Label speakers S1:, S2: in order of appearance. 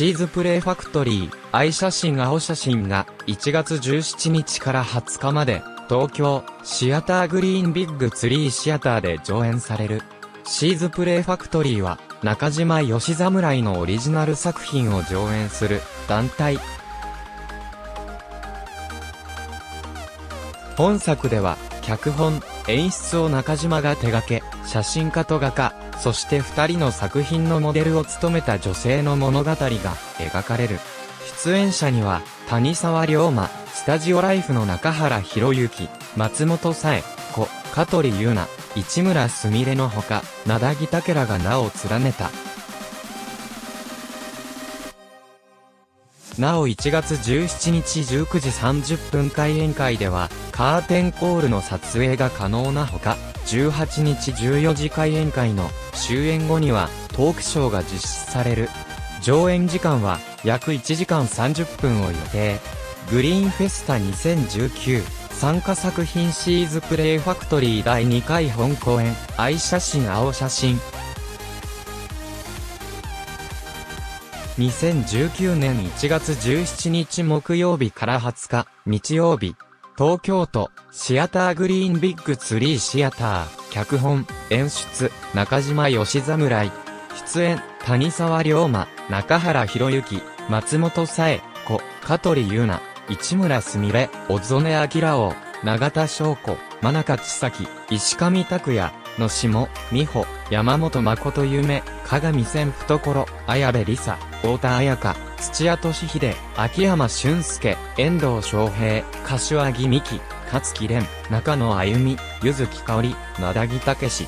S1: シーズプレイファクトリー、愛写真青写真が1月17日から20日まで東京シアターグリーンビッグツリーシアターで上演される。シーズプレイファクトリーは中島義侍のオリジナル作品を上演する団体。本作では脚本、演出を中島が手掛け、写真家と画家、そして二人の作品のモデルを務めた女性の物語が描かれる。出演者には、谷沢龍馬、スタジオライフの中原博之、松本さえ、子、香取優奈、市村すみれのほか、灘木武らが名を連ねた。なお1月17日19時30分開演会では、カーテンコールの撮影が可能なほか、18日14時開演会の終演後には、トークショーが実施される。上演時間は約1時間30分を予定。グリーンフェスタ2019参加作品シーズプレイファクトリー第2回本公演愛写真青写真2019年1月17日木曜日から20日日曜日東京都シアターグリーンビッグツリーシアター脚本演出中島義侍出演谷沢龍馬中原博之松本さえ子香取優奈市村すみれ、小曽根明王、永田翔子、真中千咲、石上拓也、野下、美穂、山本誠夢、鏡千懐、綾部梨沙、太田彩香、土屋敏秀、秋山俊介、遠藤翔平、柏木美希、勝木蓮、中野歩美、柚木香織、灘木武史、